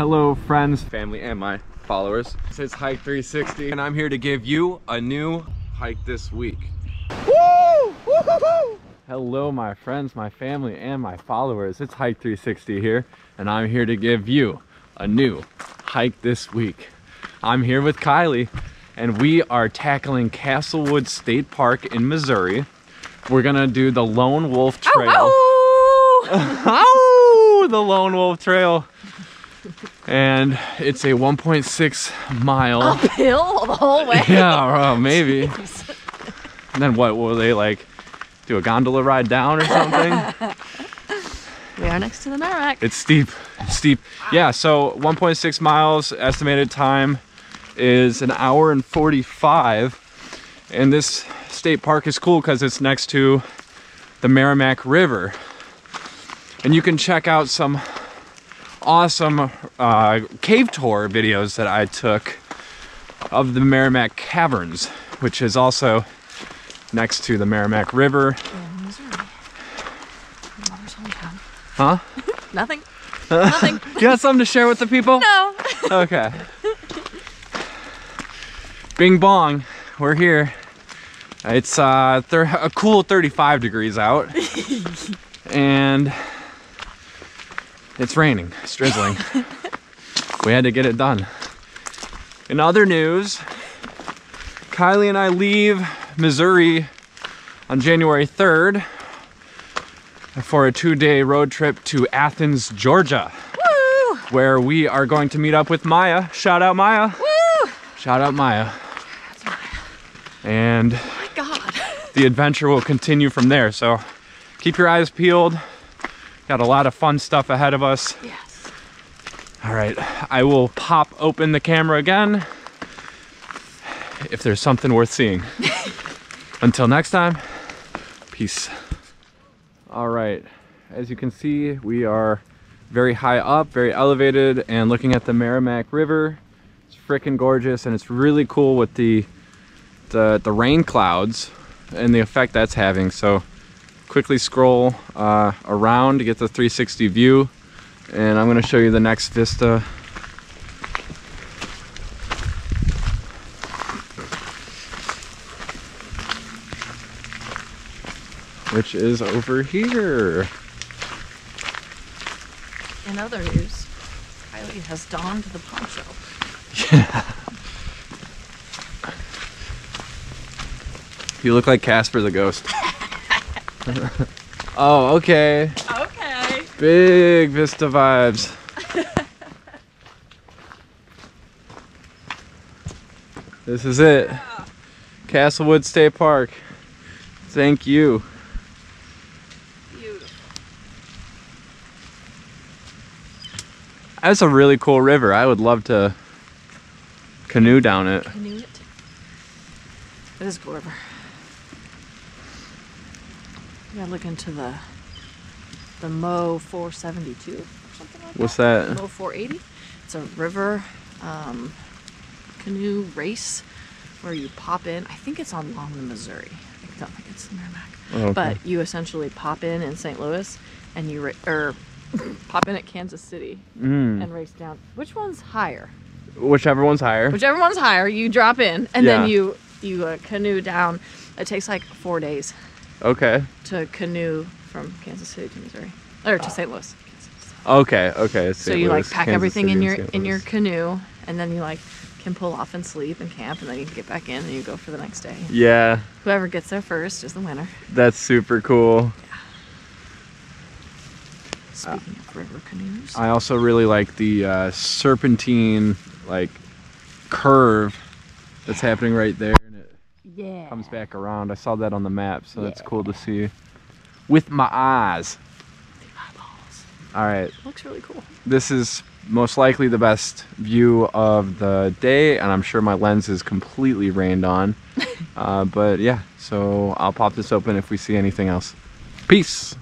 Hello friends, family, and my followers. It's Hike 360 and I'm here to give you a new hike this week. Woo! Hello my friends, my family, and my followers. It's Hike 360 here and I'm here to give you a new hike this week. I'm here with Kylie and we are tackling Castlewood State Park in Missouri. We're gonna do the Lone Wolf Trail. Ow, ow! Ow! The Lone Wolf Trail. And it's a 1.6 mile. Uphill the whole way. Yeah, maybe. And then what will they like do a gondola ride down or something? We are next to the Meramec. it's steep, steep. Yeah, so 1.6 miles estimated time is an hour and 45. And this state park is cool because it's next to the Meramec River. And you can check out some awesome uh, cave tour videos that I took of the Meramec Caverns, which is also next to the Meramec River. In Missouri. My mother's hometown. Huh? Nothing. Nothing. You got something to share with the people? No. Okay. Bing bong, we're here. It's uh, a cool 35 degrees out, and it's raining, it's drizzling. we had to get it done. In other news, Kylie and I leave Missouri on January 3rd for a two-day road trip to Athens, Georgia Woo! where we are going to meet up with Maya. Shout out Maya. Woo! Shout out Maya. And oh My God. the adventure will continue from there. So keep your eyes peeled. Got a lot of fun stuff ahead of us. Yes. All right, I will pop open the camera again if there's something worth seeing. Until next time, peace. All right, as you can see, we are very high up, very elevated, and looking at the Meramec River. It's freaking gorgeous, and it's really cool with the, the, the rain clouds and the effect that's having. So quickly scroll uh, around to get the 360 view and I'm gonna show you the next vista. Which is over here. In other news, Kylie has donned the poncho. Yeah. You look like Casper the Ghost. oh, okay. Okay. Big Vista vibes. this is it. Castlewood State Park. Thank you. Beautiful. That's a really cool river. I would love to canoe down it. Canoe it. It is a cool river. Gotta look into the the Mo 472 or something like What's that. that? Mo 480. It's a river um, canoe race where you pop in. I think it's on along the Missouri. I don't think it's the Meramec. Oh, okay. But you essentially pop in in St. Louis and you or pop in at Kansas City Mm. and race down. Which one's higher? Whichever one's higher. Whichever one's higher, you drop in and Yeah. then you you uh, canoe down. It takes like four days Okay. to canoe from Kansas City to Missouri or to St. Louis. Okay. Okay. So you like pack Kansas everything City, in your in your canoe, and then you like can pull off and sleep and camp, and then you can get back in and you go for the next day. Yeah, Whoever gets there first is the winner. that's super cool. Yeah. Speaking of river canoes, I also really like the uh, serpentine like curve that's happening right there, and it yeah, comes back around. I saw that on the map, so that's cool to see with my eyes. All right, Looks really cool. this is most likely the best view of the day, and I'm sure my lens is completely rained on. uh, but yeah, so I'll pop this open if we see anything else. Peace.